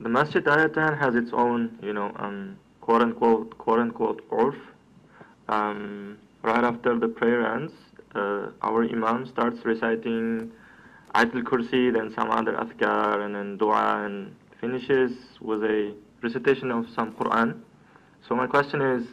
the Masjid Ayatan has its own, you know, um, quote unquote, quote unquote, urf. Um, right after the prayer ends, uh, our Imam starts reciting Ayatul Kursi, then some other athkar, and then dua, and finishes with a recitation of some Quran. So my question is,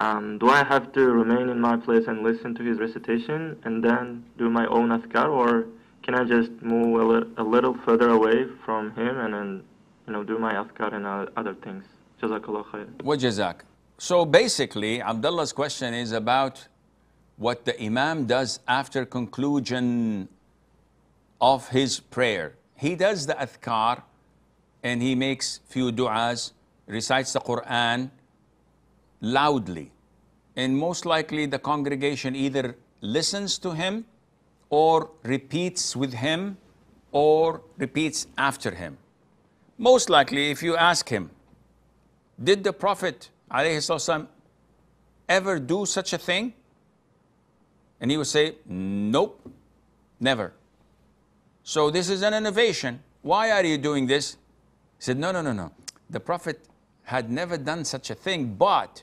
um, do I have to remain in my place and listen to his recitation and then do my own athkar, or can I just move a, li- a little further away from him and then, you know, do my athkar and other things? Jazakallah khair. Wajazak. So basically, Abdullah's question is about what the Imam does after conclusion of his prayer. He does the adhkar and he makes few du'as, recites the Quran loudly. And most likely the congregation either listens to him or repeats with him or repeats after him. Most likely, if you ask him, did the Prophet ﷺ ever do such a thing? And he would say, Nope, never. So this is an innovation. Why are you doing this? He said, No, no, no, no. The Prophet had never done such a thing, but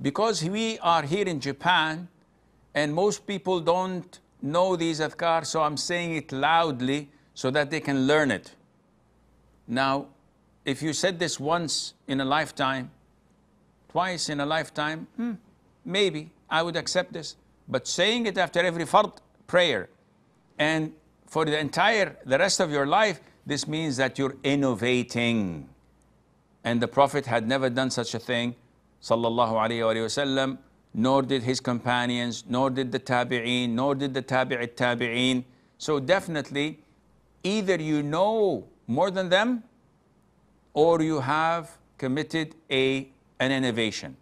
because we are here in Japan and most people don't know these adhkar, so I'm saying it loudly so that they can learn it. Now, if you said this once in a lifetime, twice in a lifetime, hmm, maybe I would accept this. But saying it after every fard prayer and for the entire, the rest of your life, this means that you're innovating. And the Prophet had never done such a thing, sallallahu alayhi wasallam, nor did his companions, nor did the tabi'een, nor did the tabi'it tabi'een. So definitely, either you know more than them, or you have committed a, an innovation.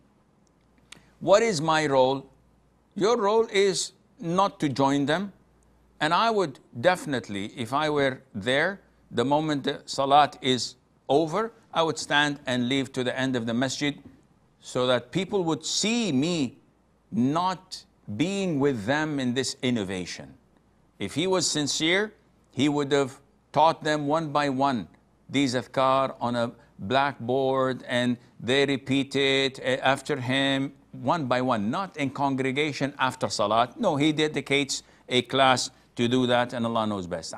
What is my role? Your role is not to join them. And I would definitely, if I were there, the moment the salat is over, I would stand and leave to the end of the masjid so that people would see me not being with them in this innovation. If he was sincere, he would have taught them one by one these adhkar on a blackboard and they repeat it eh, after him one by one, not in congregation after salat. No, he dedicates a class to do that and Allah knows best.